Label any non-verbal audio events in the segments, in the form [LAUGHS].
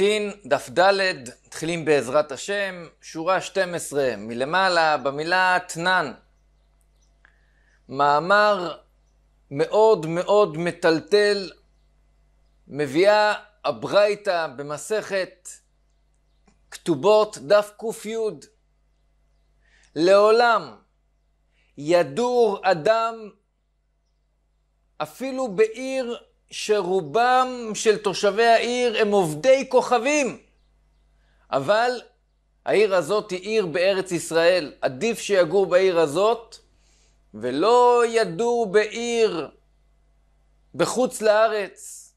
גיטין, דף ד', מתחילים בעזרת השם, שורה 12, מלמעלה, במילה תנן. מאמר מאוד מאוד מטלטל, מביאה הברייתא במסכת כתובות, דף ק"י. לעולם ידור אדם אפילו בעיר שרובם של תושבי העיר הם עובדי כוכבים. אבל העיר הזאת היא עיר בארץ ישראל. עדיף שיגור בעיר הזאת, ולא ידור בעיר בחוץ לארץ,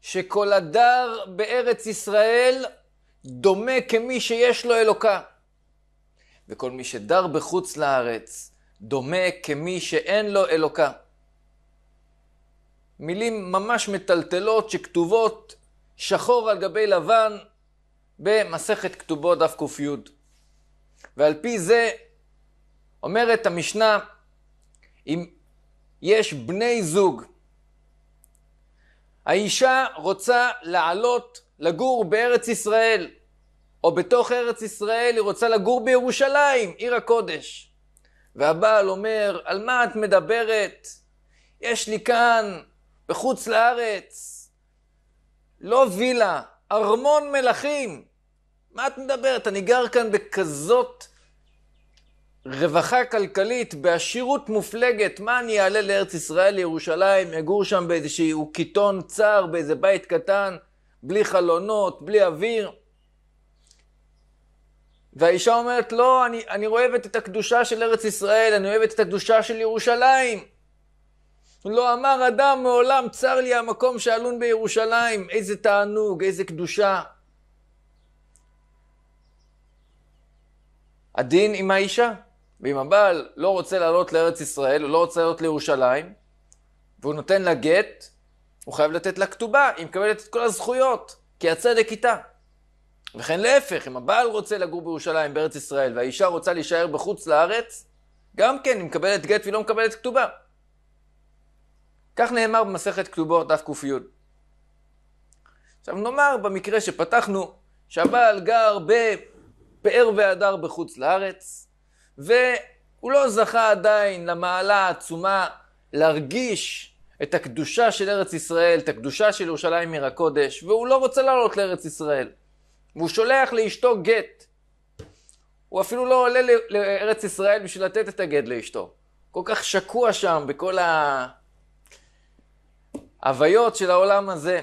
שכל הדר בארץ ישראל דומה כמי שיש לו אלוקה. וכל מי שדר בחוץ לארץ דומה כמי שאין לו אלוקה. מילים ממש מטלטלות שכתובות שחור על גבי לבן במסכת כתובות דף ק"י. ועל פי זה אומרת המשנה, אם יש בני זוג, האישה רוצה לעלות לגור בארץ ישראל, או בתוך ארץ ישראל היא רוצה לגור בירושלים, עיר הקודש. והבעל אומר, על מה את מדברת? יש לי כאן בחוץ לארץ, לא וילה, ארמון מלכים. מה את מדברת? אני גר כאן בכזאת רווחה כלכלית, בעשירות מופלגת. מה אני אעלה לארץ ישראל, לירושלים, אגור שם באיזשהו קיטון צר, באיזה בית קטן, בלי חלונות, בלי אוויר? והאישה אומרת, לא, אני, אני אוהבת את הקדושה של ארץ ישראל, אני אוהבת את הקדושה של ירושלים. לא אמר אדם מעולם, צר לי המקום שעלון בירושלים, איזה תענוג, איזה קדושה. הדין עם האישה. ואם הבעל לא רוצה לעלות לארץ ישראל, הוא לא רוצה לעלות לירושלים, והוא נותן לה גט, הוא חייב לתת לה כתובה, היא מקבלת את כל הזכויות, כי הצדק איתה. וכן להפך, אם הבעל רוצה לגור בירושלים, בארץ ישראל, והאישה רוצה להישאר בחוץ לארץ, גם כן, היא מקבלת גט והיא לא מקבלת כתובה. כך נאמר במסכת כתובות דף ק"י. עכשיו נאמר במקרה שפתחנו שהבעל גר בפאר והדר בחוץ לארץ והוא לא זכה עדיין למעלה העצומה להרגיש את הקדושה של ארץ ישראל, את הקדושה של ירושלים עיר הקודש והוא לא רוצה לעלות לארץ ישראל. והוא שולח לאשתו גט. הוא אפילו לא עולה לארץ ישראל בשביל לתת את הגט לאשתו. כל כך שקוע שם בכל ה... הוויות של העולם הזה.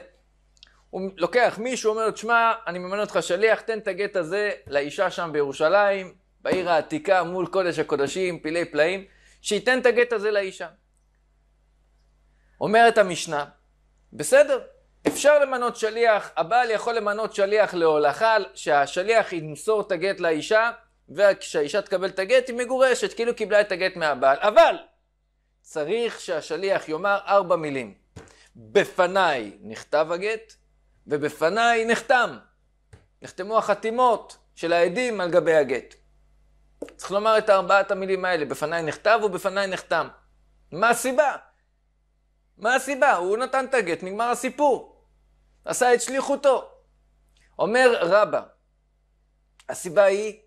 הוא לוקח מישהו, אומר לו, תשמע, אני ממנה אותך שליח, תן את הגט הזה לאישה שם בירושלים, בעיר העתיקה מול קודש הקודשים, פילי פלאים, שייתן את הגט הזה לאישה. אומרת המשנה, בסדר, אפשר למנות שליח, הבעל יכול למנות שליח להולכה, שהשליח ימסור את הגט לאישה, וכשהאישה תקבל את הגט היא מגורשת, כאילו קיבלה את הגט מהבעל. אבל צריך שהשליח יאמר ארבע מילים. בפניי נכתב הגט, ובפניי נחתם. נחתמו החתימות של העדים על גבי הגט. צריך לומר את ארבעת המילים האלה, בפניי נכתב ובפניי נחתם. מה הסיבה? מה הסיבה? הוא נתן את הגט, נגמר הסיפור. עשה את שליחותו. אומר רבא, הסיבה היא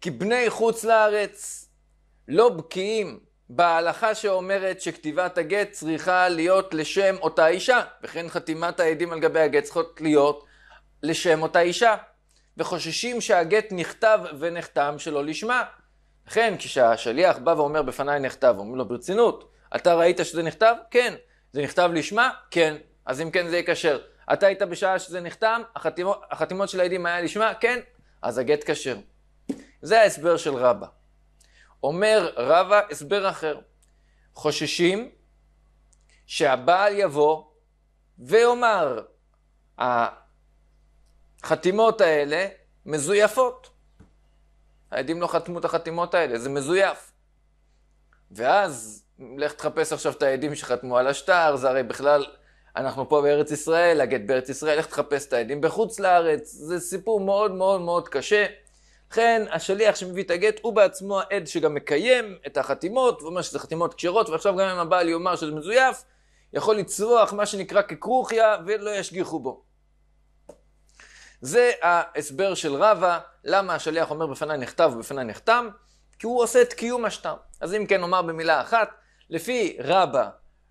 כי בני חוץ לארץ לא בקיאים בהלכה שאומרת שכתיבת הגט צריכה להיות לשם אותה אישה, וכן חתימת העדים על גבי הגט צריכות להיות לשם אותה אישה. וחוששים שהגט נכתב ונחתם שלא לשמה. לכן כשהשליח בא ואומר בפניי נכתב, אומרים לו ברצינות, אתה ראית שזה נכתב? כן. זה נכתב לשמה? כן. אז אם כן זה יקשר. אתה היית בשעה שזה נחתם, החתימות, החתימות של העדים היה לשמה? כן. אז הגט כשר. זה ההסבר של רבא. אומר רבא הסבר אחר. חוששים שהבעל יבוא ויאמר, החתימות האלה מזויפות. העדים לא חתמו את החתימות האלה, זה מזויף. ואז, לך תחפש עכשיו את העדים שחתמו על השטר, זה הרי בכלל, אנחנו פה בארץ ישראל, הגט בארץ ישראל, לך תחפש את העדים בחוץ לארץ, זה סיפור מאוד מאוד מאוד קשה. לכן השליח שמביא את הגט הוא בעצמו העד שגם מקיים את החתימות, ואומר שזה חתימות כשרות, ועכשיו גם אם הבעל יאמר שזה מזויף, יכול לצרוח מה שנקרא ככרוכיה ולא ישגיחו בו. זה ההסבר של רבא, למה השליח אומר בפניי נכתב ובפניי נחתם, כי הוא עושה את קיום השטר. אז אם כן נאמר במילה אחת, לפי רבא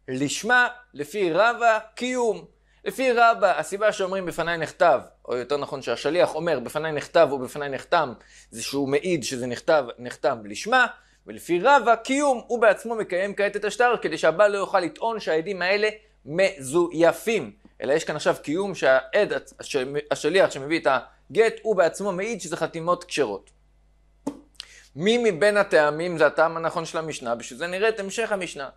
לשמה, לפי רבא קיום. לפי רבא, הסיבה שאומרים בפניי נכתב, או יותר נכון שהשליח אומר בפניי נכתב ובפניי נחתם, זה שהוא מעיד שזה נכתב, נחתם לשמה, ולפי רבא קיום, הוא בעצמו מקיים כעת את השטר, כדי שהבעל לא יוכל לטעון שהעדים האלה מזויפים. אלא יש כאן עכשיו קיום שהעד, השליח שמביא את הגט, הוא בעצמו מעיד שזה חתימות כשרות. מי מבין הטעמים זה הטעם הנכון של המשנה? בשביל זה נראה את המשך המשנה.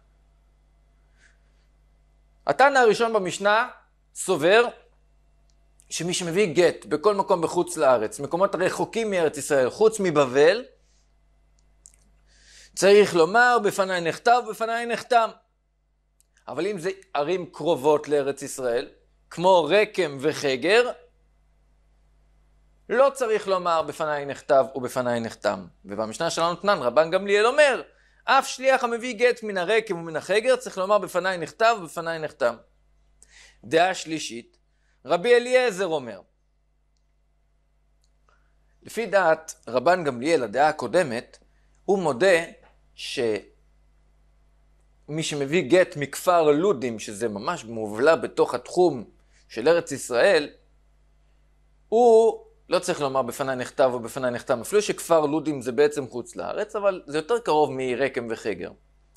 התנא הראשון במשנה סובר שמי שמביא גט בכל מקום בחוץ לארץ, מקומות רחוקים מארץ ישראל, חוץ מבבל, צריך לומר בפניי נכתב ובפניי נחתם. אבל אם זה ערים קרובות לארץ ישראל, כמו רקם וחגר, לא צריך לומר בפניי נכתב ובפניי נחתם. ובמשנה שלנו תנן רבן גמליאל אומר, אף שליח המביא גט מן הרקם ומן החגר צריך לומר בפניי נכתב ובפניי נחתם. דעה שלישית, רבי אליעזר אומר, לפי דעת רבן גמליאל, הדעה הקודמת, הוא מודה שמי שמביא גט מכפר לודים, שזה ממש מובלע בתוך התחום של ארץ ישראל, הוא לא צריך לומר בפניי נכתב או בפניי נחתם, אפילו שכפר לודים זה בעצם חוץ לארץ, אבל זה יותר קרוב מרקם וחגר.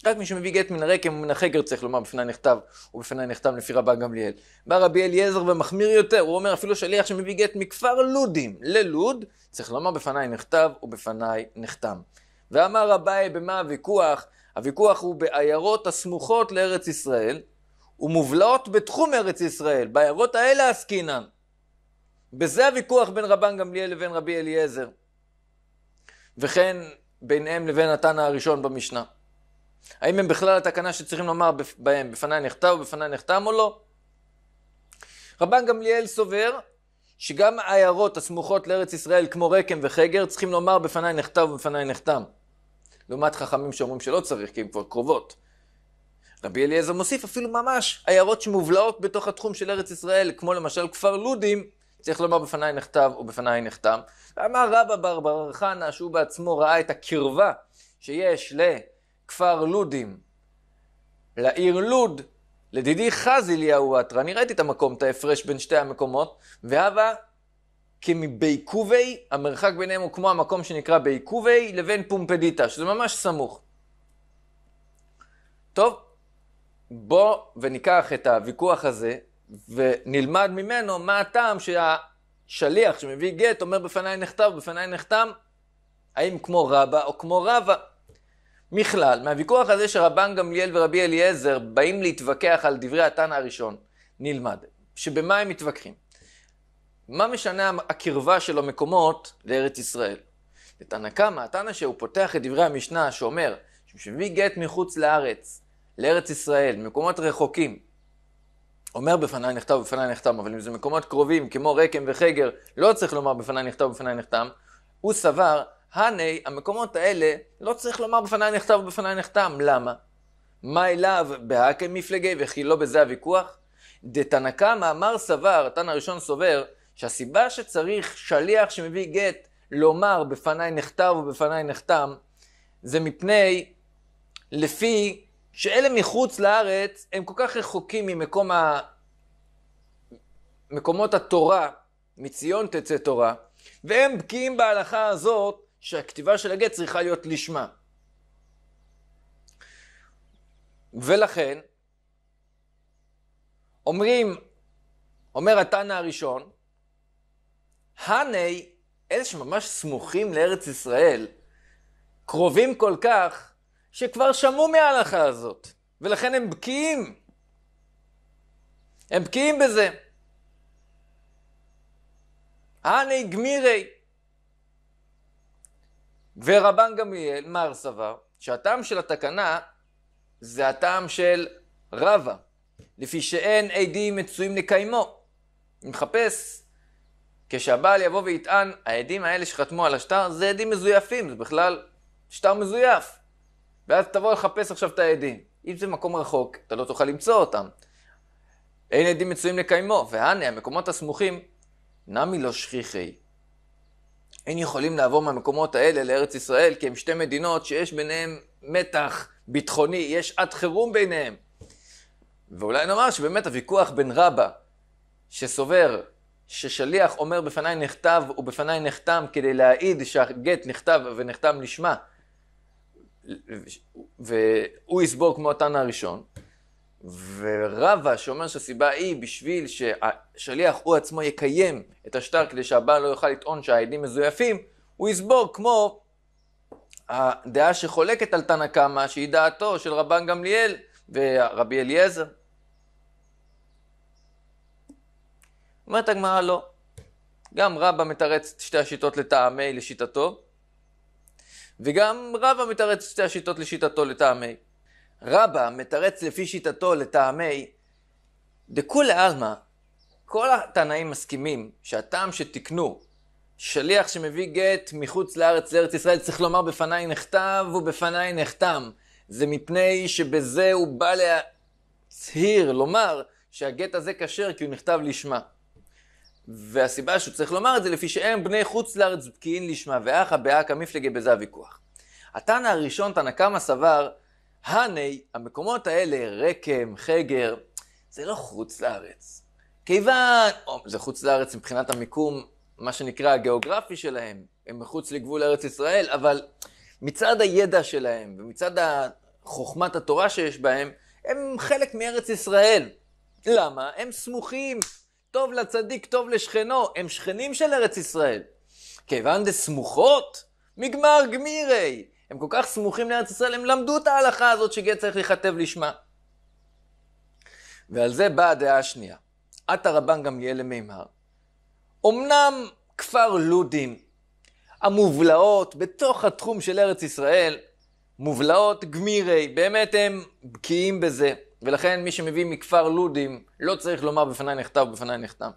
רק מי שמביא גט מן הרקם ומן החגר צריך לומר בפניי נכתב ובפניי נחתם לפי רבן גמליאל. בא רבי אליעזר ומחמיר יותר, הוא אומר אפילו שליח שמביא גט מכפר לודים ללוד, צריך לומר בפניי נכתב ובפניי נחתם. ואמר אביי במה הוויכוח? הוויכוח הוא בעיירות הסמוכות לארץ ישראל, ומובלעות בתחום ארץ ישראל, בעיירות האלה עסקינן. בזה הוויכוח בין רבן גמליאל לבין רבי אליעזר. וכן ביניהם לבין התנא הראשון במשנה. האם הם בכלל התקנה שצריכים לומר בהם, בפניי נכתב ובפניי נחתם או לא? רבן גמליאל סובר שגם העיירות הסמוכות לארץ ישראל כמו רקם וחגר צריכים לומר בפניי נכתב ובפניי נחתם. לעומת חכמים שאומרים שלא צריך כי הן כבר קרובות. רבי אליעזר מוסיף אפילו ממש עיירות שמובלעות בתוך התחום של ארץ ישראל, כמו למשל כפר לודים, צריך לומר בפניי נכתב ובפניי נחתם. ואמר רבא בר בר חנא שהוא בעצמו ראה את הקרבה שיש לכפר לודים, לעיר לוד, לדידי חז אליהו אתרא, אני ראיתי את המקום, את ההפרש בין שתי המקומות, והווה כמבייקובי, המרחק ביניהם הוא כמו המקום שנקרא בייקובי לבין פומפדיטה, שזה ממש סמוך. טוב, בוא וניקח את הוויכוח הזה ונלמד ממנו מה הטעם שהשליח שמביא גט אומר בפניי נכתב, בפניי נחתם, האם כמו רבא או כמו רבא. מכלל, מהוויכוח הזה שרבן גמליאל ורבי אליעזר באים להתווכח על דברי התנא הראשון, נלמד, שבמה הם מתווכחים? מה משנה הקרבה של המקומות לארץ ישראל? לתנא קמא, התנא שהוא פותח את דברי המשנה שאומר שמביא גט מחוץ לארץ, לארץ ישראל, מקומות רחוקים, אומר בפניי נכתב ובפניי נחתם, אבל אם זה מקומות קרובים כמו רקם וחגר, לא צריך לומר בפניי נכתב ובפניי נחתם, הוא סבר, הני, המקומות האלה, לא צריך לומר בפניי נכתב ובפניי נחתם. למה? מה אליו בהקם מפלגי וכי לא בזה הוויכוח? דתנא קמא אמר סבר, התנא הראשון סובר, שהסיבה שצריך שליח שמביא גט לומר בפניי נכתב ובפניי נחתם, זה מפני, לפי שאלה מחוץ לארץ הם כל כך רחוקים ממקום ה... מקומות התורה, מציון תצא תורה, והם בקיאים בהלכה הזאת שהכתיבה של הגט צריכה להיות לשמה. ולכן, אומרים, אומר התנא הראשון, הני, אלה שממש סמוכים לארץ ישראל, קרובים כל כך, שכבר שמעו מההלכה הזאת, ולכן הם בקיאים. הם בקיאים בזה. הני גמירי. ורבן גמליאל, מר סבר, שהטעם של התקנה זה הטעם של רבא, לפי שאין עדים מצויים לקיימו. אני מחפש, כשהבעל יבוא ויטען, העדים האלה שחתמו על השטר זה עדים מזויפים, זה בכלל שטר מזויף. ואז תבוא לחפש עכשיו את העדים. אם זה מקום רחוק, אתה לא תוכל למצוא אותם. אין עדים מצויים לקיימו, והנה, המקומות הסמוכים, נמי לא שכיחי. אין יכולים לעבור מהמקומות האלה לארץ ישראל, כי הם שתי מדינות שיש ביניהם מתח ביטחוני, יש עת חירום ביניהם. ואולי נאמר שבאמת הוויכוח בין רבא, שסובר ששליח אומר בפניי נכתב ובפניי נחתם כדי להעיד שהגט נכתב ונחתם לשמה, והוא יסבור כמו התנא הראשון, ורבא שאומר שהסיבה היא בשביל שהשליח הוא עצמו יקיים את השטר כדי שהבעל לא יוכל לטעון שהעדים מזויפים, הוא יסבור כמו הדעה שחולקת על תנא קמא, שהיא דעתו של רבן גמליאל ורבי אליעזר. אומרת הגמרא לא. גם רבא מתרץ את שתי השיטות לטעמי לשיטתו, וגם רבא מתרץ את שתי השיטות לשיטתו לטעמי. רבא מתרץ לפי שיטתו לטעמי, דכולי עלמא, כל התנאים מסכימים שהטעם שתיקנו, שליח שמביא גט מחוץ לארץ לארץ ישראל צריך לומר בפניי נכתב ובפניי נחתם. זה מפני שבזה הוא בא להצהיר, לומר, שהגט הזה כשר כי הוא נכתב לשמה. והסיבה שהוא צריך לומר את זה לפי שהם בני חוץ לארץ בקיאים לשמה, ואחא באקא מפלגי בזה הוויכוח. התנא הראשון, תנא קמא סבר, הני, המקומות האלה, רקם, חגר, זה לא חוץ לארץ. כיוון, או, זה חוץ לארץ מבחינת המיקום, מה שנקרא הגיאוגרפי שלהם, הם מחוץ לגבול ארץ ישראל, אבל מצד הידע שלהם ומצד חוכמת התורה שיש בהם, הם חלק מארץ ישראל. למה? הם סמוכים. טוב לצדיק, טוב לשכנו. הם שכנים של ארץ ישראל. כיוון דסמוכות, מגמר גמירי. הם כל כך סמוכים לארץ ישראל, הם למדו את ההלכה הזאת שגט צריך להיכתב לשמה. ועל זה באה הדעה השנייה. עתה רבן גמליאל למימר. אמנם כפר לודים, המובלעות בתוך התחום של ארץ ישראל, מובלעות גמירי, באמת הם בקיאים בזה, ולכן מי שמביא מכפר לודים לא צריך לומר בפניי נכתב ובפניי נחתם.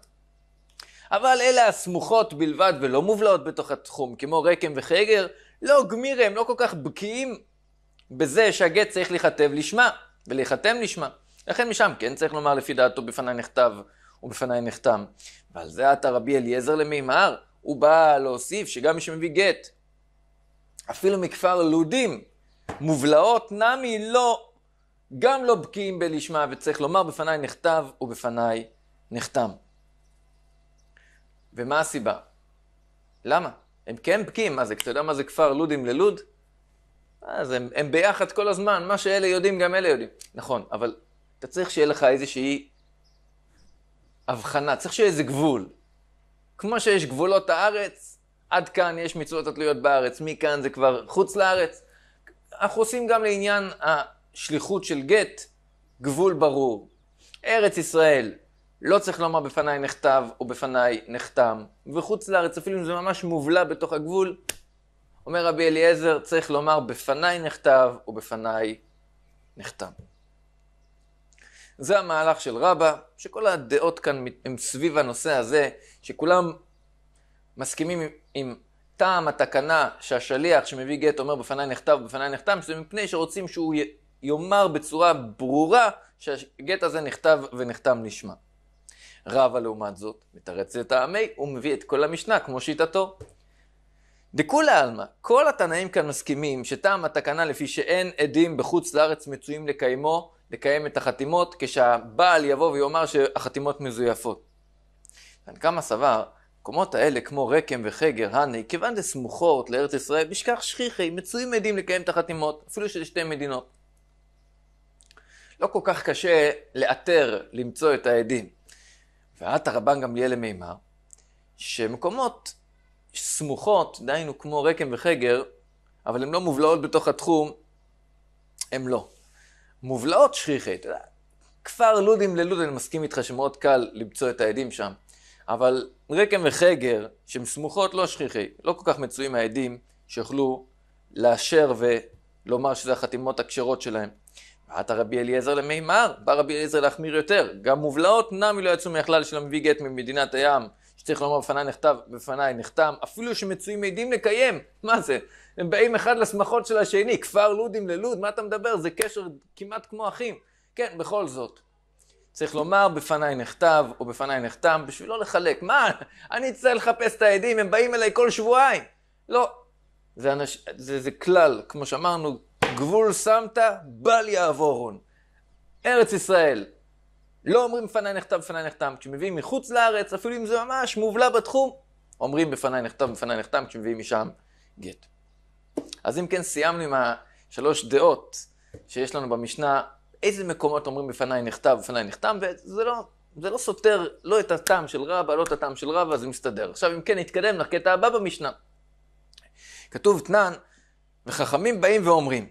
אבל אלה הסמוכות בלבד ולא מובלעות בתוך התחום, כמו רקם וחגר, לא גמירי, הם לא כל כך בקיאים בזה שהגט צריך להיכתב לשמה ולהיחתם לשמה. לכן משם כן צריך לומר לפי דעתו בפניי נכתב ובפניי נחתם. ועל זה עתה רבי אליעזר למימר, הוא בא להוסיף שגם מי שמביא גט, אפילו מכפר לודים, מובלעות נמי לא, גם לא בקיאים בלשמה, וצריך לומר בפניי נכתב ובפניי נחתם. ומה הסיבה? למה? הם כן בקיאים, מה זה, אתה יודע מה זה כפר לודים ללוד? אז הם, הם ביחד כל הזמן, מה שאלה יודעים גם אלה יודעים. נכון, אבל אתה צריך שיהיה לך איזושהי הבחנה, צריך שיהיה איזה גבול. כמו שיש גבולות הארץ, עד כאן יש מצוות התלויות בארץ, מכאן זה כבר חוץ לארץ. אנחנו עושים גם לעניין השליחות של גט, גבול ברור. ארץ ישראל, לא צריך לומר בפניי נכתב או בפניי נחתם, וחוץ לארץ, אפילו אם זה ממש מובלע בתוך הגבול, אומר רבי אליעזר, צריך לומר בפניי נכתב ובפניי נחתם. זה המהלך של רבא, שכל הדעות כאן הם סביב הנושא הזה, שכולם מסכימים עם, עם טעם התקנה שהשליח שמביא גט אומר בפניי נכתב ובפניי נחתם, שזה מפני שרוצים שהוא י, יאמר בצורה ברורה שהגט הזה נכתב ונחתם לשמה. רבא לעומת זאת, מתרץ לטעמי, הוא מביא את כל המשנה כמו שיטתו. דכולי עלמא, כל התנאים כאן מסכימים שטעם התקנה לפי שאין עדים בחוץ לארץ מצויים לקיימו, לקיים את החתימות, כשהבעל יבוא ויאמר שהחתימות מזויפות. כמה סבר, המקומות האלה כמו רקם וחגר, הני, כיוון דסמוכות לארץ ישראל, משכח שכיחי, מצויים עדים לקיים את החתימות, אפילו של שתי מדינות. לא כל כך קשה לאתר, למצוא את העדים. ועתה רבן גמליאל למימר, שמקומות סמוכות, דהיינו כמו רקם וחגר, אבל הן לא מובלעות בתוך התחום, הם לא. מובלעות שכיחי, אתה יודע, כפר לודים ללוד, אני מסכים איתך שמאוד קל למצוא את העדים שם, אבל רקם וחגר, שהן סמוכות לא שכיחי, לא כל כך מצויים העדים שיוכלו לאשר ולומר שזה החתימות הכשרות שלהם. ועתה רבי אליעזר למימר, בא רבי אליעזר להחמיר יותר, גם מובלעות נמי לא יצאו מהכלל של המביא גט ממדינת הים, שצריך לומר בפניי נכתב, בפניי נחתם, אפילו שמצויים עדים לקיים, מה זה? הם באים אחד לשמחות של השני, כפר לודים ללוד, מה אתה מדבר? זה קשר כמעט כמו אחים. כן, בכל זאת. צריך לומר בפניי נכתב או בפניי נחתם, בשביל לא לחלק. מה, אני אצטרך לחפש את העדים, הם באים אליי כל שבועיים. לא. זה, אנש... זה, זה כלל, כמו שאמרנו, גבול שמת, בל יעבורון. ארץ ישראל. לא אומרים בפניי נכתב, בפניי נחתם. כשמביאים מחוץ לארץ, אפילו אם זה ממש מובלע בתחום, אומרים בפניי נכתב, בפניי נחתם, כשמביאים משם גט. אז אם כן, סיימנו עם השלוש דעות שיש לנו במשנה, איזה מקומות אומרים בפניי נכתב, בפניי נחתם, וזה לא, זה לא סותר לא את הטעם של רבא, לא את הטעם של רבא, זה מסתדר. עכשיו, אם כן, נתקדם לקטע הבא במשנה. כתוב תנן, וחכמים באים ואומרים,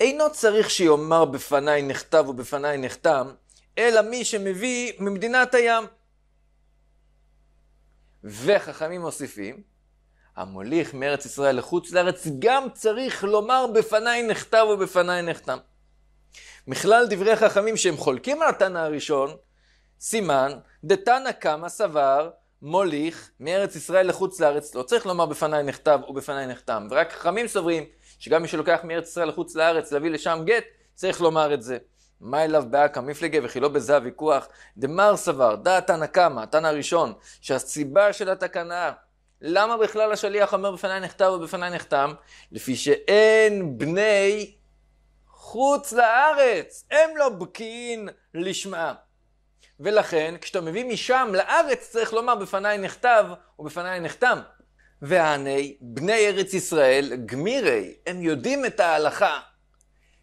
אינו צריך שיאמר בפניי נכתב ובפניי נחתם, אלא מי שמביא ממדינת הים. וחכמים מוסיפים, המוליך מארץ ישראל לחוץ לארץ גם צריך לומר בפניי נכתב ובפניי נחתם. מכלל דברי חכמים שהם חולקים על התנא הראשון, סימן, דתנא קמא סבר, מוליך מארץ ישראל לחוץ לארץ, לא צריך לומר בפניי נכתב ובפניי נחתם. ורק חכמים סוברים שגם מי שלוקח מארץ ישראל לחוץ לארץ להביא לשם גט, צריך לומר את זה. מה אליו באקא מפלגה וכי לא בזה הוויכוח? דמר סבר, דעת תנא קמא, התנא הראשון, שהסיבה של התקנה, למה בכלל השליח אומר בפניי נכתב ובפניי נחתם? לפי שאין בני חוץ לארץ, הם לא בקיאים לשמה. ולכן, כשאתה מביא משם לארץ, צריך לומר בפניי נכתב ובפניי נחתם. והעני, בני ארץ ישראל, גמירי, הם יודעים את ההלכה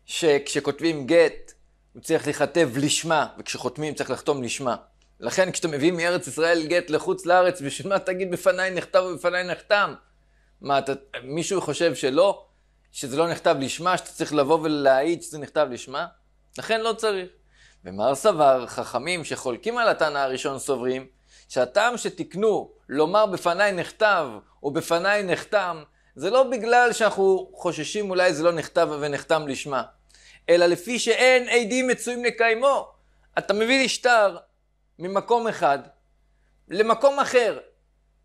שכשכותבים גט, הוא צריך להיכתב לשמה, וכשחותמים צריך לחתום לשמה. לכן כשאתה מביא מארץ ישראל גט לחוץ לארץ, בשביל מה תגיד בפניי נכתב ובפניי נחתם? מה, אתה, מישהו חושב שלא? שזה לא נכתב לשמה, שאתה צריך לבוא ולהעיד שזה נכתב לשמה? לכן לא צריך. ומר סבר, חכמים שחולקים על התנא הראשון סוברים, שהטעם שתיקנו לומר בפניי נכתב או בפניי נחתם, זה לא בגלל שאנחנו חוששים אולי זה לא נכתב ונחתם לשמה, אלא לפי שאין עדים מצויים לקיימו. אתה מביא לי שטר ממקום אחד למקום אחר,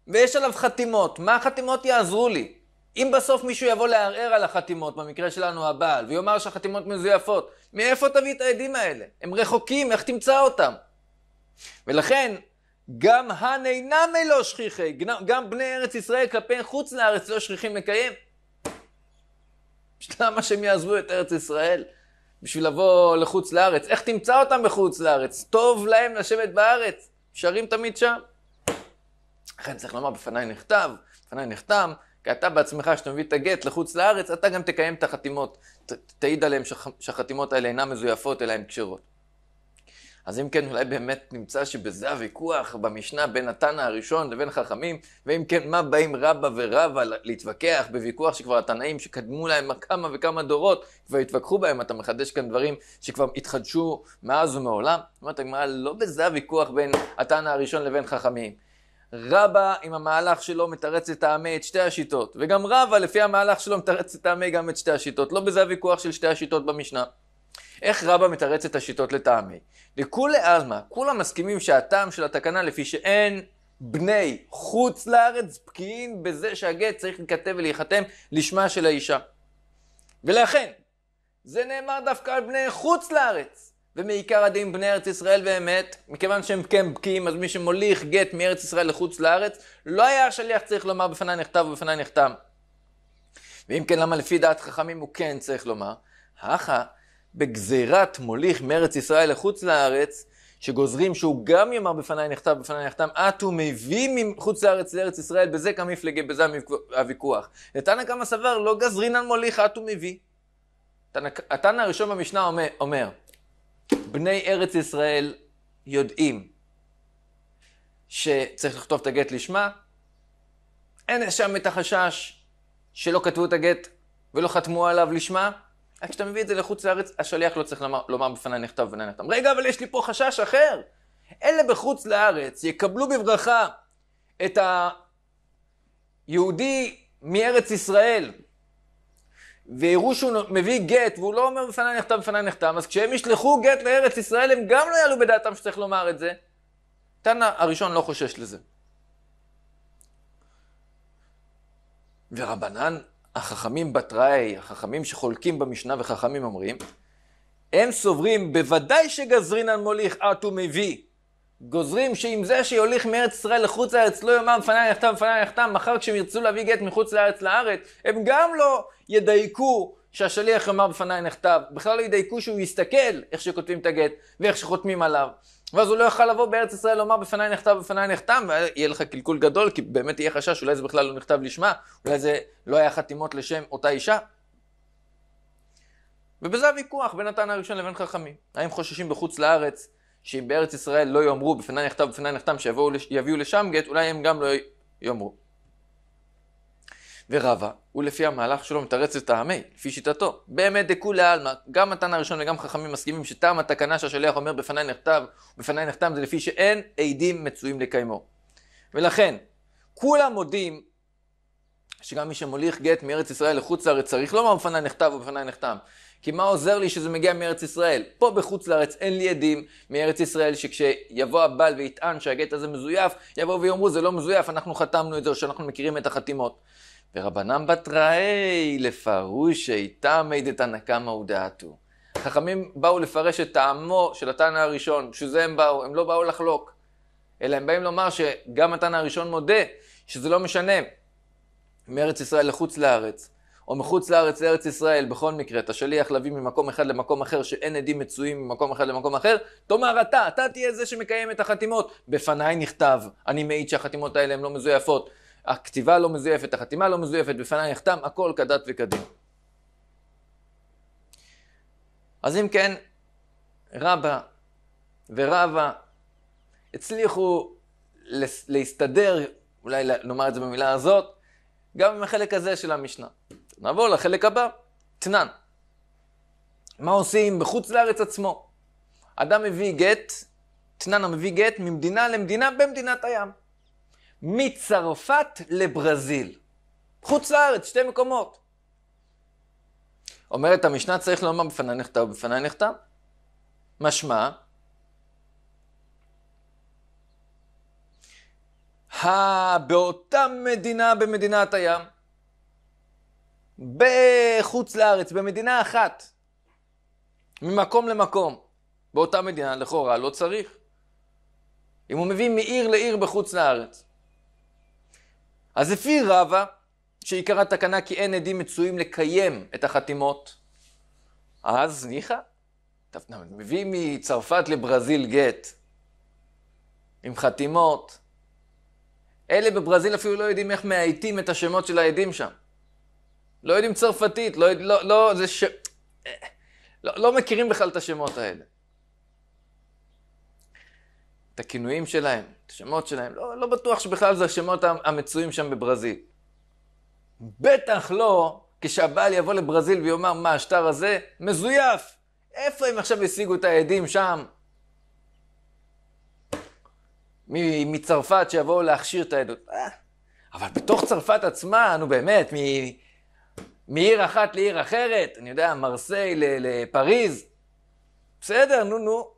ויש עליו חתימות. מה החתימות יעזרו לי? אם בסוף מישהו יבוא לערער על החתימות, במקרה שלנו הבעל, ויאמר שהחתימות מזויפות, מאיפה תביא את העדים האלה? הם רחוקים, איך תמצא אותם? ולכן, גם הן אינם אלו שכיחי, גם בני ארץ ישראל כלפי חוץ לארץ לא שכיחים לקיים. [LAUGHS] למה שהם יעזבו את ארץ ישראל? בשביל לבוא לחוץ לארץ. איך תמצא אותם בחוץ לארץ? טוב להם לשבת בארץ, שרים תמיד שם. לכן צריך לומר, בפניי נכתב, בפניי נחתם, כי אתה בעצמך, כשאתה מביא את הגט לחוץ לארץ, אתה גם תקיים את החתימות, ת, תעיד עליהם שהחתימות האלה אינן מזויפות, אלא הן כשרות. אז אם כן, אולי באמת נמצא שבזה הוויכוח במשנה בין התנא הראשון לבין חכמים, ואם כן, מה באים רבא ורבא להתווכח בוויכוח שכבר התנאים שקדמו להם כמה וכמה דורות, כבר התווכחו בהם, אתה מחדש כאן דברים שכבר התחדשו מאז ומעולם. אומרת הגמרא, לא בזה הוויכוח בין התנא הראשון לבין חכמים. רבא עם המהלך שלו מתרץ לטעמי את שתי השיטות, וגם רבא לפי המהלך שלו מתרץ לטעמי גם את שתי השיטות. לא בזה הוויכוח של שתי השיטות במשנה. איך רבא מתרץ את השיטות לטעמי? לכולי עלמא, כולם מסכימים שהטעם של התקנה לפי שאין בני חוץ לארץ בקיאים בזה שהגט צריך להיכתב ולהיחתם לשמה של האישה. ולכן, זה נאמר דווקא על בני חוץ לארץ. ומעיקר הדין בני ארץ ישראל באמת, מכיוון שהם כן בקיאים, אז מי שמוליך גט מארץ ישראל לחוץ לארץ, לא היה השליח צריך לומר בפניי נכתב ובפניי נחתם. ואם כן, למה לפי דעת חכמים הוא כן צריך לומר? הכה, בגזירת מוליך מארץ ישראל לחוץ לארץ, שגוזרים שהוא גם יאמר בפניי נכתב ובפניי נחתם, את הוא מביא מחוץ לארץ לארץ ישראל, בזה כמפלגה, בזה הוויכוח. לתנא קמא סבר, לא גזרין על מוליך, את הוא מביא. התנא הראשון במשנה אומר, אומר בני ארץ ישראל יודעים שצריך לכתוב את הגט לשמה, אין שם את החשש שלא כתבו את הגט ולא חתמו עליו לשמה, רק כשאתה מביא את זה לחוץ לארץ, השליח לא צריך לומר, לומר בפניי נכתב ובפניי נחתם. רגע, אבל יש לי פה חשש אחר. אלה בחוץ לארץ יקבלו בברכה את היהודי מארץ ישראל, ויראו שהוא מביא גט, והוא לא אומר בפניי נחתם, בפניי נחתם, אז כשהם ישלחו גט לארץ ישראל, הם גם לא יעלו בדעתם שצריך לומר את זה. תנא הראשון לא חושש לזה. ורבנן, החכמים בתראי, החכמים שחולקים במשנה וחכמים אומרים, הם סוברים, בוודאי שגזרינן מוליך את ומביא. גוזרים שעם זה שיוליך מארץ ישראל לחוץ לארץ לא יאמר בפניי נחתם בפניי נחתם, מחר כשהם ירצו להביא גט מחוץ לארץ לארץ, הם גם לא ידייקו שהשליח יאמר בפניי נכתב, בכלל לא ידייקו שהוא יסתכל איך שכותבים את הגט ואיך שחותמים עליו. ואז הוא לא יוכל לבוא בארץ ישראל לומר בפניי נכתב בפניי נחתם, ויהיה לך קלקול גדול, כי באמת יהיה חשש, אולי זה בכלל לא נכתב לשמה, אולי זה לא היה חתימות לשם אותה אישה. ובזה הוויכוח בין התנא הראשון לבין חכמים. האם חוששים בחוץ לארץ, שאם בארץ ישראל לא יאמרו בפניי נכתב בפניי נחתם, שיביאו לשם גט, אולי הם גם לא יאמרו. ורבא, הוא לפי המהלך שלו מתרץ את העמי, לפי שיטתו. באמת דכולי עלמא, גם התנא הראשון וגם חכמים מסכימים שטעם התקנה שהשליח אומר בפניי נכתב, בפניי נחתם, זה לפי שאין עדים מצויים לקיימו. ולכן, כולם מודים שגם מי שמוליך גט מארץ ישראל לחוץ לארץ צריך לומר בפניי נכתב ובפניי נחתם. כי מה עוזר לי שזה מגיע מארץ ישראל? פה בחוץ לארץ אין לי עדים מארץ ישראל שכשיבוא הבעל ויטען שהגט הזה מזויף, יבואו ויאמרו זה לא מזויף, אנחנו חתמנו את זה או שאנחנו מכירים את החתימות. ורבנם בתראי לפרושי תמי דתנא קמא ודעתו. חכמים באו לפרש את טעמו של התנא הראשון, בשביל זה הם באו, הם לא באו לחלוק. אלא הם באים לומר שגם התנא הראשון מודה שזה לא משנה מארץ ישראל לחוץ לארץ, או מחוץ לארץ לארץ ישראל, בכל מקרה, את השליח להביא ממקום אחד למקום אחר, שאין עדים מצויים ממקום אחד למקום אחר, תאמר אתה, אתה תהיה זה שמקיים את החתימות. בפניי נכתב, אני מעיד שהחתימות האלה הן לא מזויפות. הכתיבה לא מזויפת, החתימה לא מזויפת, בפניי נחתם, הכל כדת וכדין. אז אם כן, רבא ורבא הצליחו להסתדר, אולי נאמר את זה במילה הזאת, גם עם החלק הזה של המשנה. נעבור לחלק הבא, תנן. מה עושים בחוץ לארץ עצמו? אדם מביא גט, תנן המביא גט ממדינה למדינה במדינת הים. מצרפת לברזיל. חוץ לארץ, שתי מקומות. אומרת המשנה צריך לומר בפניי נכתב ובפניי נכתב. משמע, באותה מדינה במדינת הים, בחוץ לארץ, במדינה אחת, ממקום למקום, באותה מדינה, לכאורה לא צריך. אם הוא מביא מעיר לעיר בחוץ לארץ. אז לפי רבא, שעיקר התקנה כי אין עדים מצויים לקיים את החתימות, אז ניחא. מביא מצרפת לברזיל גט, עם חתימות. אלה בברזיל אפילו לא יודעים איך מאייתים את השמות של העדים שם. לא יודעים צרפתית, לא, לא, לא, זה ש... לא, לא מכירים בכלל את השמות האלה. את הכינויים שלהם, את השמות שלהם, לא, לא בטוח שבכלל זה השמות המצויים שם בברזיל. בטח לא כשהבעל יבוא לברזיל ויאמר, מה, השטר הזה מזויף. איפה הם עכשיו השיגו את העדים שם? מצרפת שיבואו להכשיר את העדות. אה, אבל בתוך צרפת עצמה, נו באמת, מעיר אחת לעיר אחרת, אני יודע, מרסיי לפריז, בסדר, נו נו.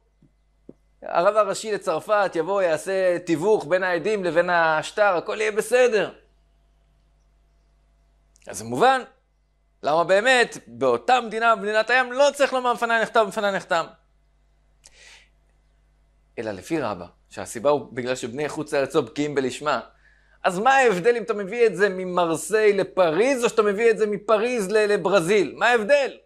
הרב הראשי לצרפת יבוא, יעשה תיווך בין העדים לבין השטר, הכל יהיה בסדר. אז זה מובן. למה באמת, באותה מדינה, במדינת הים, לא צריך לומר בפניי נחתם, בפניי נחתם. אלא לפי רבא, שהסיבה הוא בגלל שבני חוץ לארץ לא בקיאים בלשמה, אז מה ההבדל אם אתה מביא את זה ממרסיי לפריז, או שאתה מביא את זה מפריז לברזיל? מה ההבדל?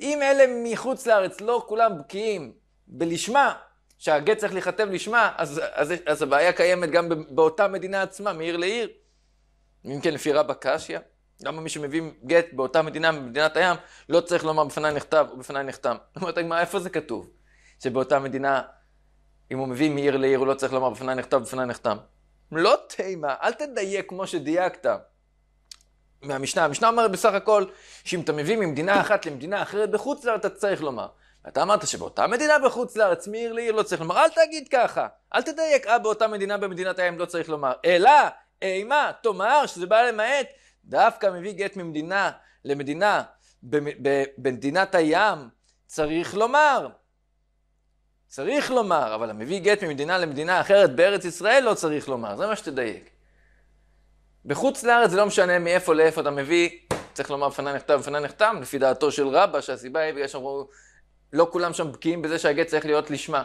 אם אלה מחוץ לארץ לא כולם בקיאים בלשמה, שהגט צריך להיכתב לשמה, אז, אז, אז הבעיה קיימת גם באותה מדינה עצמה, מעיר לעיר. אם כן, לפי רבא קשיא, למה מי שמביא גט באותה מדינה, במדינת הים, לא צריך לומר בפניי נכתב ובפניי נחתם? אומרת הגמרא, איפה זה כתוב? שבאותה מדינה, אם הוא מביא מעיר לעיר, הוא לא צריך לומר בפניי נכתב ובפניי נחתם. לא תימה, אל תדייק כמו שדייקת. מהמשנה, המשנה אומרת בסך הכל, שאם אתה מביא ממדינה אחת למדינה אחרת בחוץ לארץ, אתה צריך לומר. ואתה אמרת שבאותה מדינה בחוץ לארץ, מעיר לעיר לא צריך לומר, אל תגיד ככה, אל תדייק, אה, באותה מדינה במדינת הים לא צריך לומר, אלא, אימה, תאמר שזה בא למעט, דווקא מביא גט ממדינה למדינה, במדינת הים, צריך לומר. צריך לומר, אבל המביא גט ממדינה למדינה אחרת בארץ ישראל לא צריך לומר, זה מה שתדייק. בחוץ לארץ זה לא משנה מאיפה לאיפה אתה מביא, צריך לומר בפני נכתב בפני נחתם, לפי דעתו של רבא, שהסיבה היא בגלל שאמרו, לא כולם שם בקיאים בזה שהגט צריך להיות לשמה.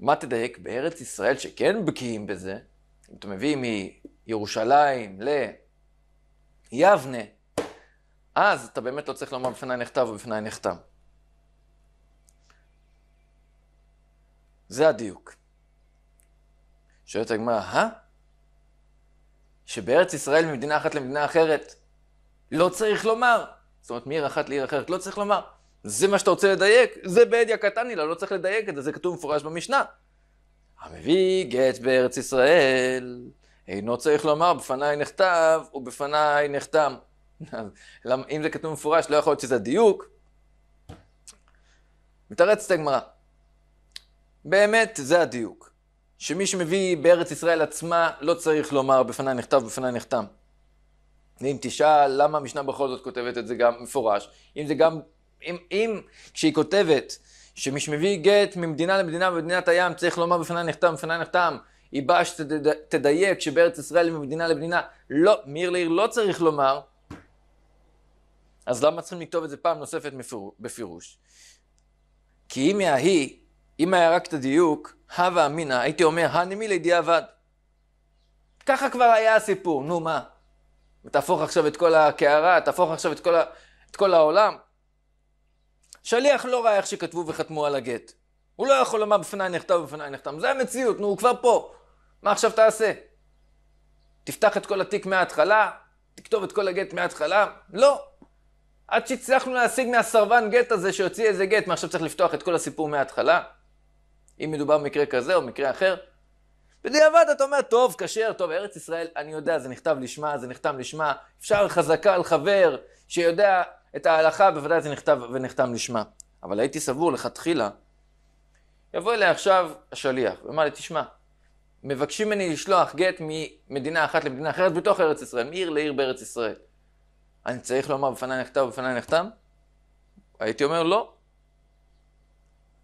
מה תדייק? בארץ ישראל שכן בקיאים בזה, אם אתה מביא מירושלים ליבנה, אז אתה באמת לא צריך לומר בפניי נכתב ובפניי נחתם. זה הדיוק. שואלת הגמרא, אה? שבארץ ישראל ממדינה אחת למדינה אחרת לא צריך לומר. זאת אומרת, מעיר אחת לעיר אחרת לא צריך לומר. זה מה שאתה רוצה לדייק? זה בעדיה קטני לה, לא צריך לדייק את זה, זה כתוב מפורש במשנה. המביא גט בארץ ישראל, אינו צריך לומר בפניי נכתב ובפניי נחתם. אם זה כתוב מפורש, לא יכול להיות שזה דיוק. מתרצת הגמרא. באמת, זה הדיוק. שמי שמביא בארץ ישראל עצמה, לא צריך לומר בפניי נכתב ובפניי נחתם. אם תשאל למה המשנה בכל זאת כותבת את זה גם מפורש, אם זה גם, אם, אם כשהיא כותבת שמי שמביא גט ממדינה למדינה במדינת הים צריך לומר בפניי נחתם, בפניי נחתם, היא באה שתדייק שבארץ ישראל ממדינה למדינה, לא, מעיר לעיר לא צריך לומר, אז למה צריכים לכתוב את זה פעם נוספת בפירוש? כי אם היא, אם היה רק את הדיוק, הווה אמינא, הייתי אומר, הנמי לידיעבד. ככה כבר היה הסיפור, נו מה? תהפוך עכשיו את כל הקערה, תהפוך עכשיו את כל, ה... את כל העולם. שליח לא ראה איך שכתבו וחתמו על הגט. הוא לא יכול לומר בפניי נכתב ובפניי נחתם. זה המציאות, נו, הוא כבר פה. מה עכשיו תעשה? תפתח את כל התיק מההתחלה? תכתוב את כל הגט מההתחלה? לא. עד שהצלחנו להשיג מהסרבן גט הזה שיוציא איזה גט, מה עכשיו צריך לפתוח את כל הסיפור מההתחלה? אם מדובר במקרה כזה או מקרה אחר? בדיעבד אתה אומר, טוב, כשר, טוב, ארץ ישראל, אני יודע, זה נכתב לשמה, זה נחתם לשמה, אפשר חזקה על חבר שיודע את ההלכה, בוודאי זה נכתב ונחתם לשמה. אבל הייתי סבור לכתחילה, יבוא אליי עכשיו השליח, ואומר לי, תשמע, מבקשים ממני לשלוח גט ממדינה אחת למדינה אחרת בתוך ארץ ישראל, מעיר לעיר בארץ ישראל. אני צריך לומר בפניי נכתב ובפניי נחתם? הייתי אומר לא.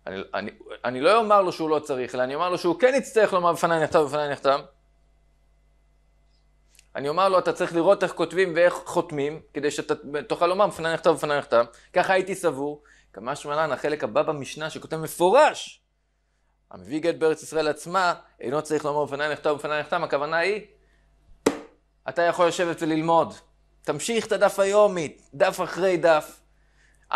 אני, אני, אני לא אומר לו שהוא לא צריך, אלא אני אומר לו שהוא כן יצטרך לומר בפניי נכתב ובפניי נחתם. אני אומר לו, אתה צריך לראות איך כותבים ואיך חותמים, כדי שאתה תוכל לומר בפניי נכתב ובפניי נחתם. ככה הייתי סבור. כמה שמלן, החלק הבא במשנה שכותב מפורש. המביא גט בארץ ישראל עצמה, אינו צריך לומר בפניי נכתב ובפניי נחתם, הכוונה היא, אתה יכול לשבת וללמוד. תמשיך את הדף היומי, דף אחרי דף.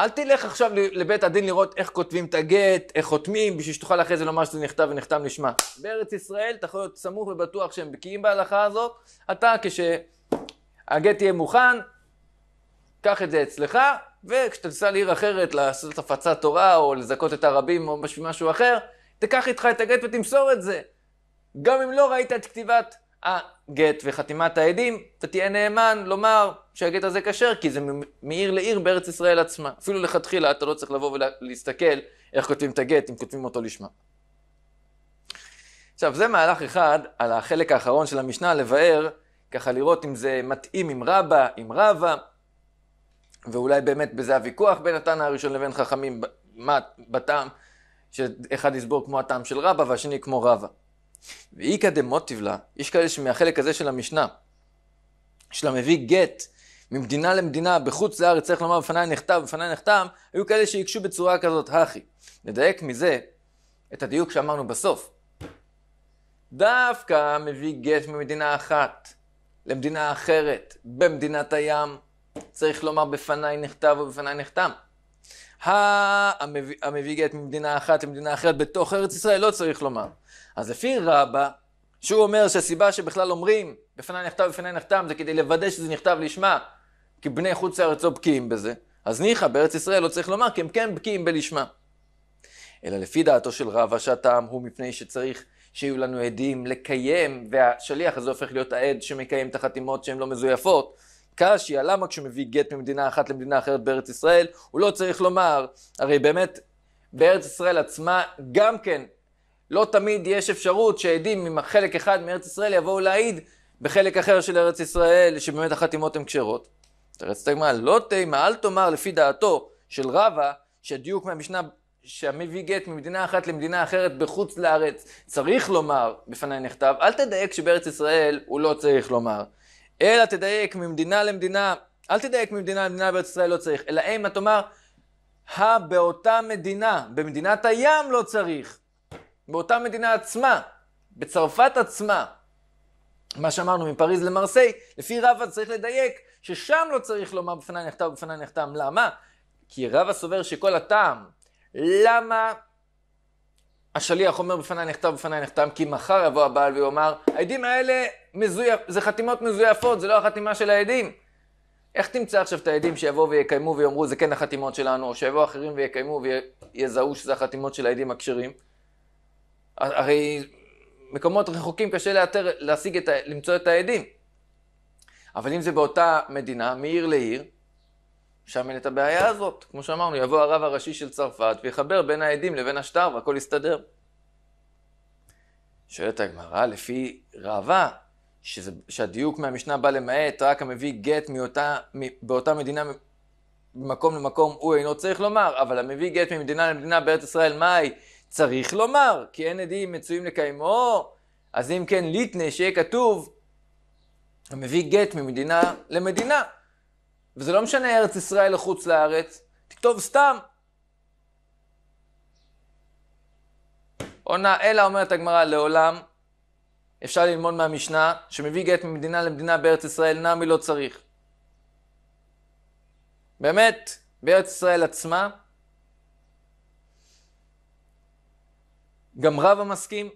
אל תלך עכשיו לבית הדין לראות איך כותבים את הגט, איך חותמים, בשביל שתוכל אחרי זה לומר שזה נכתב ונחתם לשמה. בארץ ישראל אתה יכול להיות סמוך ובטוח שהם בקיאים בהלכה הזאת. אתה, כשהגט יהיה מוכן, קח את זה אצלך, וכשאתה תיסע לעיר אחרת לעשות הפצת תורה, או לזכות את הרבים, או משהו אחר, תיקח איתך את הגט ותמסור את זה. גם אם לא ראית את כתיבת הגט וחתימת העדים, אתה תהיה נאמן לומר שהגט הזה כשר, כי זה מעיר לעיר בארץ ישראל עצמה. אפילו לכתחילה אתה לא צריך לבוא ולהסתכל איך כותבים את הגט, אם כותבים אותו לשמה. עכשיו, זה מהלך אחד על החלק האחרון של המשנה, לבאר, ככה לראות אם זה מתאים עם רבא, עם רבא, ואולי באמת בזה הוויכוח בין התנא הראשון לבין חכמים, מה בטעם, שאחד יסבור כמו הטעם של רבא והשני כמו רבא. ואיכא דמוטיב לה, יש כאלה שמהחלק הזה של המשנה, של המביא גט ממדינה למדינה בחוץ לארץ, צריך לומר בפניי נכתב, בפניי נחתם, היו כאלה שהקשו בצורה כזאת, הכי. נדייק מזה את הדיוק שאמרנו בסוף. דווקא מביא גט ממדינה אחת למדינה אחרת, במדינת הים, צריך לומר בפניי נכתב ובפניי נחתם. המביא גט ממדינה אחת למדינה אחרת בתוך ארץ ישראל לא צריך לומר. אז לפי רבא, שהוא אומר שהסיבה שבכלל אומרים בפניי נכתב ובפניי נחתם זה כדי לוודא שזה נכתב לשמה, כי בני חוץ לארץ לא בקיאים בזה, אז ניחא בארץ ישראל לא צריך לומר כי הם כן בקיאים בלשמה. אלא לפי דעתו של רבא שהטעם הוא מפני שצריך שיהיו לנו עדים לקיים, והשליח הזה הופך להיות העד שמקיים את החתימות שהן לא מזויפות. קשיא, למה כשהוא מביא גט ממדינה אחת למדינה אחרת בארץ ישראל, הוא לא צריך לומר, הרי באמת בארץ ישראל עצמה גם כן לא תמיד יש אפשרות שעדים מחלק אחד מארץ ישראל יבואו להעיד בחלק אחר של ארץ ישראל, שבאמת החתימות הן כשרות. תרץ תגמר, לא תימה, אל תאמר לפי דעתו של רבא, שהדיוק מהמשנה שהמביא גט ממדינה אחת למדינה אחרת בחוץ לארץ צריך לומר בפניי נכתב, אל תדייק שבארץ ישראל הוא לא צריך לומר, אלא תדייק ממדינה למדינה, אל תדייק ממדינה למדינה בארץ ישראל לא צריך, אלא אם אתה אומר, באותה מדינה, במדינת הים לא צריך, באותה מדינה עצמה, בצרפת עצמה, מה שאמרנו מפריז למרסיי, לפי רבא צריך לדייק ששם לא צריך לומר בפני נחתם ובפני נחתם. למה? כי רבא סובר שכל הטעם, למה השליח אומר בפני נחתם ובפני נחתם? כי מחר יבוא הבעל ויאמר, העדים האלה מזויף, זה חתימות מזויפות, זה לא החתימה של העדים. איך תמצא עכשיו את העדים שיבואו ויקיימו ויאמרו זה כן החתימות שלנו, או שיבואו אחרים ויקיימו ויזהו שזה החתימות של העדים הכשרים? הרי מקומות רחוקים קשה לאתר, להשיג את ה... למצוא את העדים. אבל אם זה באותה מדינה, מעיר לעיר, שם אין את הבעיה הזאת. כמו שאמרנו, יבוא הרב הראשי של צרפת ויחבר בין העדים לבין השטר והכל יסתדר. שואלת הגמרא, לפי ראווה, שזה, שהדיוק מהמשנה בא למעט רק המביא גט מאותה, באותה מדינה ממקום למקום הוא אינו צריך לומר, אבל המביא גט ממדינה למדינה בארץ ישראל, מהי? צריך לומר, כי אין עדים מצויים לקיימו, אז אם כן ליטנה, שיהיה כתוב, המביא גט ממדינה למדינה. וזה לא משנה ארץ ישראל לחוץ לארץ, תכתוב סתם. עונה, אלא אומרת הגמרא, לעולם אפשר ללמוד מהמשנה שמביא גט ממדינה למדינה בארץ ישראל, נמי לא צריך. באמת, בארץ ישראל עצמה, גם רבא מסכים,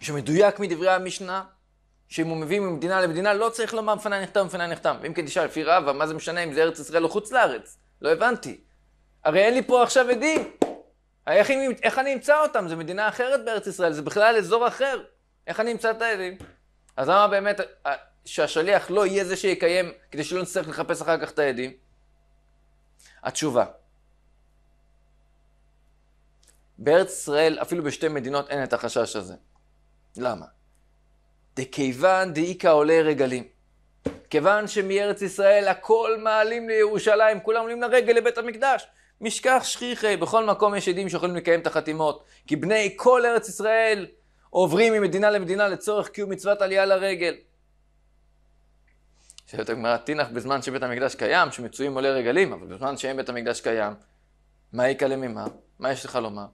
שמדויק מדברי המשנה, שאם הוא מביא ממדינה למדינה, לא צריך לומר בפניי נחתם בפניי נחתם. ואם כן תשאל לפי רבא, מה זה משנה אם זה ארץ ישראל או חוץ לארץ? לא הבנתי. הרי אין לי פה עכשיו עדים. איך, איך אני אמצא אותם? זו מדינה אחרת בארץ ישראל, זה בכלל אזור אחר. איך אני אמצא את העדים? אז למה באמת אה, שהשליח לא יהיה זה שיקיים, כדי שלא נצטרך לחפש אחר כך את העדים? התשובה, בארץ ישראל, אפילו בשתי מדינות, אין את החשש הזה. למה? דכיוון דאיכא עולי רגלים. כיוון שמארץ ישראל הכל מעלים לירושלים, כולם עולים לרגל לבית המקדש. משכח שכיחי, בכל מקום יש עדים שיכולים לקיים את החתימות. כי בני כל ארץ ישראל עוברים ממדינה למדינה לצורך קיום מצוות עלייה לרגל. שואלת הגמרא, תינח בזמן שבית המקדש קיים, שמצויים עולי רגלים, אבל בזמן שאין בית המקדש קיים, מה יקא לממה? מה יש לך לומר?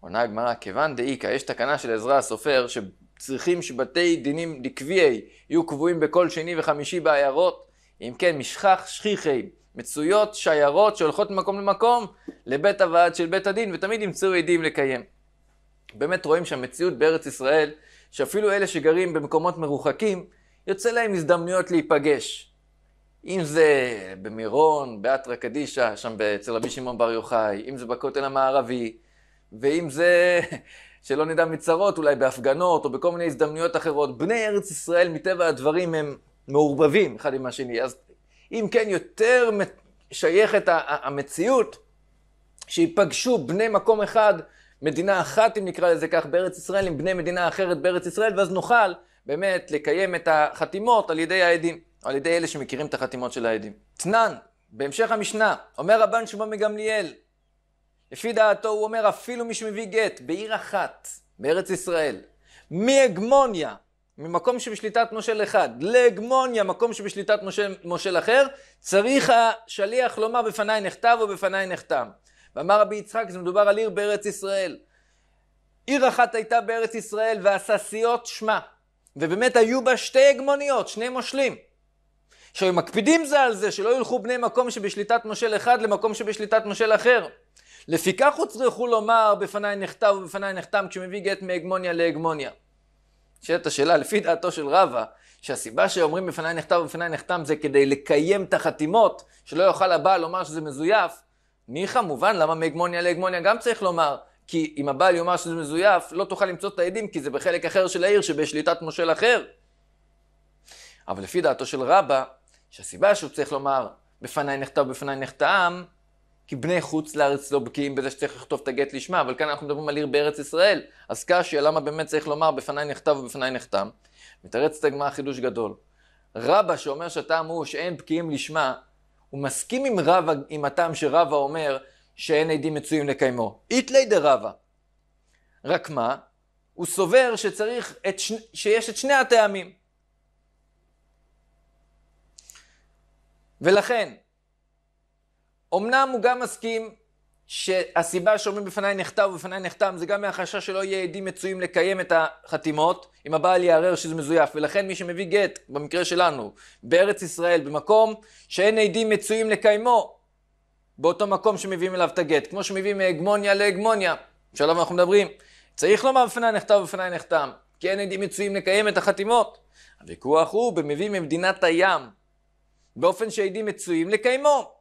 עונה הגמרא, כיוון דאיכא, יש תקנה של עזרא הסופר, שצריכים שבתי דינים דקביעי יהיו קבועים בכל שני וחמישי בעיירות, אם כן, משכח שכיחי, מצויות שיירות שהולכות ממקום למקום לבית הוועד של בית הדין, ותמיד ימצאו עדים לקיים. באמת רואים שהמציאות בארץ ישראל, שאפילו אלה שגרים במקומות מרוחקים, יוצא להם הזדמנויות להיפגש. אם זה במירון, באתרא קדישא, שם אצל רבי שמעון בר יוחאי, אם זה בכותל המערבי, ואם זה, [LAUGHS] שלא נדע מצרות, אולי בהפגנות או בכל מיני הזדמנויות אחרות. בני ארץ ישראל, מטבע הדברים, הם מעורבבים אחד עם השני. אז אם כן, יותר שייכת המציאות שיפגשו בני מקום אחד, מדינה אחת, אם נקרא לזה כך, בארץ ישראל, עם בני מדינה אחרת בארץ ישראל, ואז נוכל באמת לקיים את החתימות על ידי העדים, על ידי אלה שמכירים את החתימות של העדים. תנן, בהמשך המשנה, אומר רבן שמעון מגמליאל, לפי דעתו הוא אומר אפילו מי שמביא גט בעיר אחת בארץ ישראל, מהגמוניה, ממקום שבשליטת מושל אחד, להגמוניה, מקום שבשליטת מושל, מושל אחר, צריך השליח לומר בפניי נכתב ובפניי נחתם. ואמר רבי יצחק, זה מדובר על עיר בארץ ישראל. עיר אחת הייתה בארץ ישראל ועששיות שמה, ובאמת היו בה שתי הגמוניות, שני מושלים. שהיו מקפידים זה על זה, שלא ילכו בני מקום שבשליטת מושל אחד למקום שבשליטת מושל אחר. לפיכך הוצרכו לומר בפניי נכתב ובפניי נחתם כשמביא גט מהגמוניה להגמוניה. נשאלת השאלה, לפי דעתו של רבא, שהסיבה שאומרים בפניי נכתב ובפניי נחתם זה כדי לקיים את החתימות, שלא יוכל הבעל לומר שזה מזויף, ניחא מובן למה מהגמוניה להגמוניה גם צריך לומר, כי אם הבעל יאמר שזה מזויף, לא תוכל למצוא את העדים, כי זה בחלק אחר של העיר שבשליטת מושל אחר. אבל לפי דעתו של רבא, שהסיבה שהוא צריך לומר בפניי נכתב ובפניי נחתם, כי בני חוץ לארץ לא בקיאים בזה שצריך לכתוב את הגט לשמה, אבל כאן אנחנו מדברים על עיר בארץ ישראל. אז קשיא, למה באמת צריך לומר בפניי נכתב ובפניי נחתם? מתרץ את הגמרא חידוש גדול. רבא שאומר שהטעם הוא שאין בקיאים לשמה, הוא מסכים עם רבא, עם הטעם שרבא אומר שאין עדים מצויים לקיימו. איתלי דרבא. רק מה? הוא סובר שצריך את ש... שיש את שני הטעמים. ולכן, אמנם הוא גם מסכים שהסיבה שאומרים בפניי נכתב ובפניי נחתם זה גם מהחשש שלא יהיה עדים מצויים לקיים את החתימות אם הבעל יערער שזה מזויף. ולכן מי שמביא גט במקרה שלנו בארץ ישראל במקום שאין עדים מצויים לקיימו באותו מקום שמביאים אליו את הגט. כמו שמביאים מהגמוניה להגמוניה שעליו אנחנו מדברים. צריך לומר בפניי נכתב ובפניי נחתם כי אין עדים מצויים לקיים את החתימות. הוויכוח הוא במביא ממדינת הים באופן שעדים מצויים לקיימו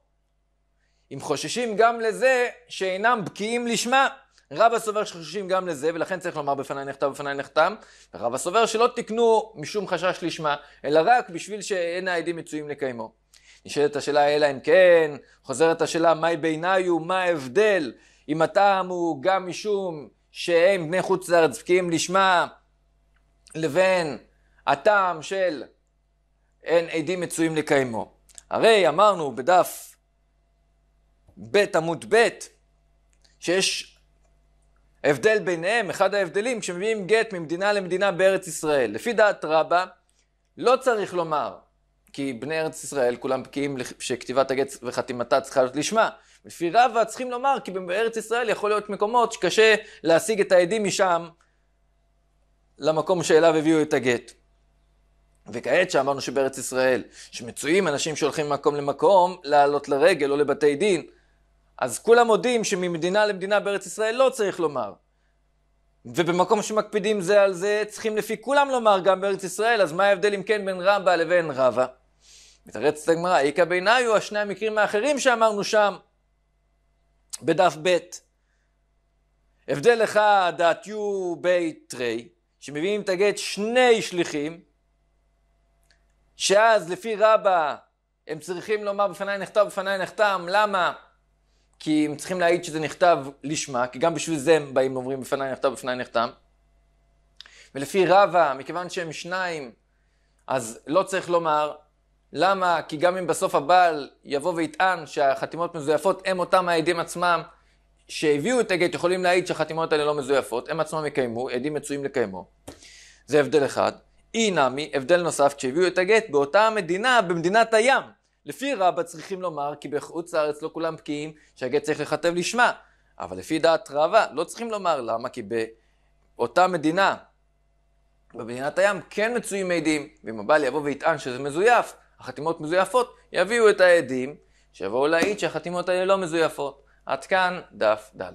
אם חוששים גם לזה שאינם בקיאים לשמה. רבא סובר שחוששים גם לזה, ולכן צריך לומר בפניי נכתב ובפניי נחתם, ורבא סובר שלא תקנו משום חשש לשמה, אלא רק בשביל שאין העדים מצויים לקיימו. נשאלת השאלה, אלא אם כן, חוזרת השאלה, מהי ביניו, מה ההבדל, אם הטעם הוא גם משום שהם בני חוץ לארץ בקיאים לשמה, לבין הטעם של אין עדים מצויים לקיימו. הרי אמרנו בדף ב' עמוד ב', שיש הבדל ביניהם, אחד ההבדלים, כשמביאים גט ממדינה למדינה בארץ ישראל. לפי דעת רבא, לא צריך לומר, כי בני ארץ ישראל כולם בקיאים שכתיבת הגט וחתימתה צריכה להיות לשמה. לפי רבא צריכים לומר, כי בארץ ישראל יכול להיות מקומות שקשה להשיג את העדים משם למקום שאליו הביאו את הגט. וכעת שאמרנו שבארץ ישראל, שמצויים אנשים שהולכים ממקום למקום, לעלות לרגל או לבתי דין, אז כולם מודים שממדינה למדינה בארץ ישראל לא צריך לומר. ובמקום שמקפידים זה על זה, צריכים לפי כולם לומר גם בארץ ישראל, אז מה ההבדל אם כן בין רבא לבין רבא? מתרצת הגמרא, איכא ביניו, השני המקרים האחרים שאמרנו שם, בדף ב'. הבדל אחד, דעתיו בית תרי, שמביאים את הגט שני שליחים, שאז לפי רבא הם צריכים לומר בפניי נכתב, בפניי נחתם, למה? כי הם צריכים להעיד שזה נכתב לשמה, כי גם בשביל זה הם באים ואומרים בפניי נכתב, בפניי נחתם. ולפי רבא, מכיוון שהם שניים, אז לא צריך לומר. למה? כי גם אם בסוף הבעל יבוא ויטען שהחתימות מזויפות, הם אותם העדים עצמם שהביאו את הגט, יכולים להעיד שהחתימות האלה לא מזויפות, הם עצמם יקיימו, עדים מצויים לקיימו. זה הבדל אחד. אי נמי, הבדל נוסף, כשהביאו את הגט באותה המדינה, במדינת הים. לפי רבא צריכים לומר כי בחוץ לארץ לא כולם בקיאים שהגט צריך לכתב לשמה. אבל לפי דעת רבא לא צריכים לומר למה כי באותה מדינה, במדינת הים כן מצויים עדים, ואם הבעל יבוא ויטען שזה מזויף, החתימות מזויפות, יביאו את העדים שיבואו להעיד שהחתימות האלה לא מזויפות. עד כאן דף ד'.